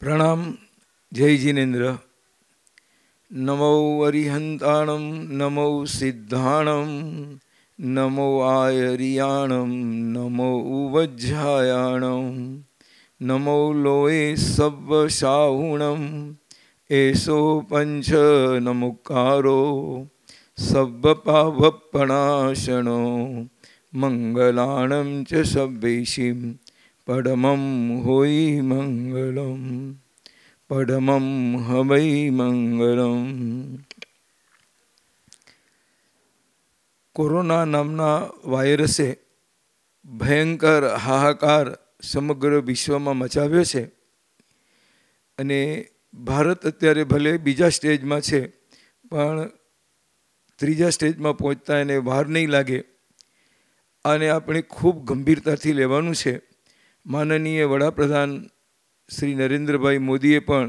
પ્રણામ, જય જીનેન્દ્ર. નમો અરિહંતાણમ, નમો સિદ્ધાણમ, નમો આયરિયાણમ, નમો વજ્જાયાણમ નમો લોએ સવ શાહુણમ એસો પંચ નમુકારો સવ પાવપણાશણો મંગલાણમ ચ સભ્યેશીમ પડમમ હોય મંગલમ પડમમ હવૈ મંગલમ કોરોના નામના વાયરસે ભયંકર હાહાકાર સમગ્ર વિશ્વમાં મચાવ્યો છે. અને ભારત અત્યારે ભલે બીજા સ્ટેજમાં છે, પણ ત્રીજા સ્ટેજમાં પહોંચતા એને વાર નહીં લાગે. અને આપણે ખૂબ ગંભીરતાથી લેવાનું છે. માનનીય વડાપ્રધાન શ્રી નરેન્દ્રભાઈ મોદીએ પણ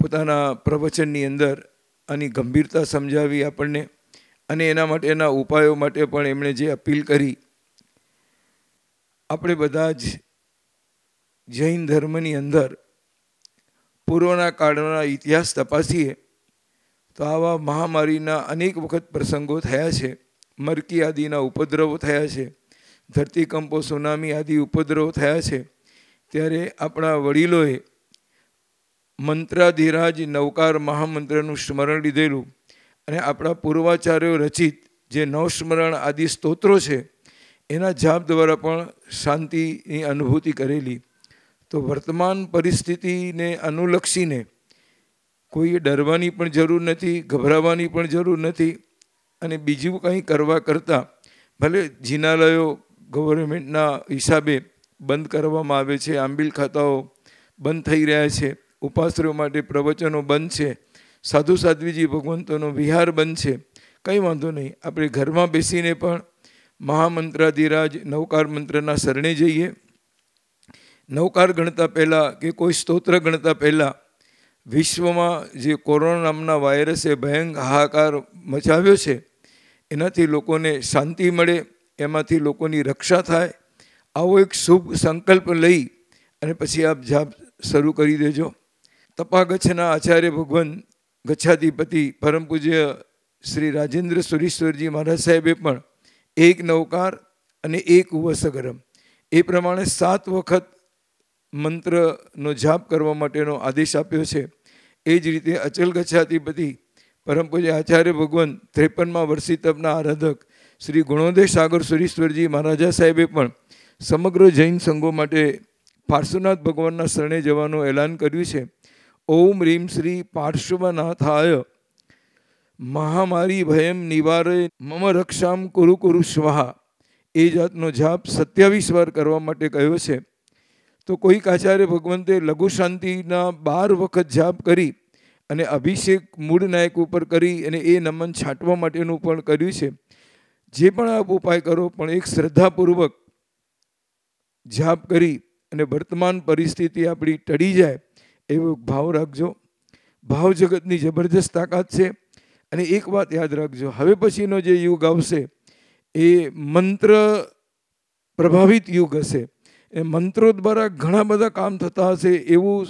પોતાના પ્રવચનની અંદર આની ગંભીરતા સમજાવી આપણને અને એના માટેના ઉપાયો માટે પણ એમણે જે અપીલ કરી, આપણે બધા જ જૈન ધર્મની અંદર પૂર્વના કાળના ઇતિહાસ તપાસીએ, તો આવા મહામારીના અનેક વખત પ્રસંગો થયા છે મરકી આદિના ઉપદ્રવો થયા છે ધરતીકંપો સુનામી આદિ ઉપદ્રવ થયા છે, ત્યારે આપણા વડીલોએ મંત્રાધિરાજ નવકાર મહામંત્રનું સ્મરણ લીધેલું અને આપણા પૂર્વાચાર્યો રચિત જે નવસ્મરણ આદિ સ્તોત્રો છે, એના જાપ દ્વારા પણ શાંતિની અનુભૂતિ કરેલી. તો વર્તમાન પરિસ્થિતિને અનુલક્ષીને કોઈએ ડરવાની પણ જરૂર નથી, ગભરાવાની પણ જરૂર નથી અને બીજું કંઈ કરવા કરતાં ભલે જિનાલયો ગવર્મેન્ટના હિસાબે બંધ કરવામાં આવે છે, આંબીલ ખાતાઓ બંધ થઈ રહ્યા છે ઉપાશ્રયો માટે પ્રવચનો બંધ છે, સાધુ સાધ્વીજી ભગવંતોનો વિહાર બંધ છે, કંઈ વાંધો નહીં. આપણે ઘરમાં બેસીને પણ મહામંત્રાધિરાજ નવકાર મંત્રના શરણે જઈએ. નવકાર ગણતા પહેલાં કે કોઈ સ્તોત્ર ગણતા પહેલાં વિશ્વમાં જે કોરોના નામના વાયરસે ભયંક હાહાકાર મચાવ્યો છે, એનાથી લોકોને શાંતિ મળે એમાંથી લોકોની રક્ષા થાય. આવો એક શુભ સંકલ્પ લઈ અને પછી આપ જાપ શરૂ કરી દેજો. તપાગચ્છના આચાર્ય ભગવાન ગચ્છાધિપતિ પરમ પૂજ્ય શ્રી રાજેન્દ્ર સુરીશ્વરજી મહારાજ સાહેબે પણ એક નવકાર અને એક વસગરમ એ પ્રમાણે સાત વખત મંત્રનો જાપ કરવા માટેનો આદેશ આપ્યો છે. એ જ રીતે અચલ ગચ્છાધિપતિ પરમ પૂજ્ય આચાર્ય ભગવાન ત્રેપનમાં વર્ષી તપના આરાધક શ્રી ગુણોદય સાગર સુરીશ્વરજી મહારાજા સાહેબે પણ સમગ્ર જૈન સંઘો માટે પાર્શ્વનાથ ભગવાનના શરણે જવાનું એલાન કર્યું છે. ઓમ રીમ શ્રી પાર્શ્વનાથાય. મહામારી ભયમ નિવારે મમ રક્ષામ કુરુ કુરુ સ્વાહા. એ જાતનો જાપ સત્યાવીસ વાર કરવા માટે કહ્યો છે. તો કોઈક આચાર્ય ભગવંતે લઘુ શાંતિના બાર વખત જાપ કરી અને અભિષેક મૂળ નાયક ઉપર કરી અને એ નમન છાંટવા માટેનું પણ કર્યું છે. જે પણ આપ ઉપાય કરો, પણ એક શ્રદ્ધાપૂર્વક જાપ કરી અને વર્તમાન પરિસ્થિતિ આપણી ટળી જાય, એવો ભાવ રાખજો. ભાવ જગતની જબરજસ્ત તાકાત છે. અને એક વાત યાદ રાખજો, હવે પછીનો જે યુગ આવશે, એ મંત્ર પ્રભાવિત યુગ હશે. એ મંત્રો દ્વારા ઘણા બધા કામ થતા હશે એવું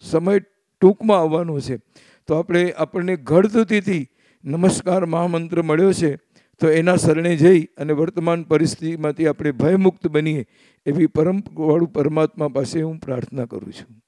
સમય ટૂંકમાં આવવાનો છે. તો આપણે આપણને ઘડતુતીથી નમસ્કાર મહામંત્ર મળ્યો છે. તો એના શરણે જઈ અને વર્તમાન પરિસ્થિતિમાંથી આપણે ભયમુક્ત બનીએ એવી પરમવાળું પરમાત્મા પાસે હું પ્રાર્થના કરું છું.